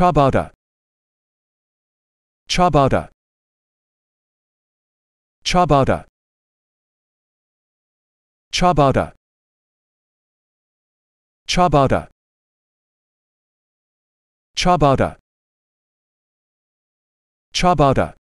Chabada. Chabada. Chabada. Chabada. Chabada. Chabada. Ciabatta.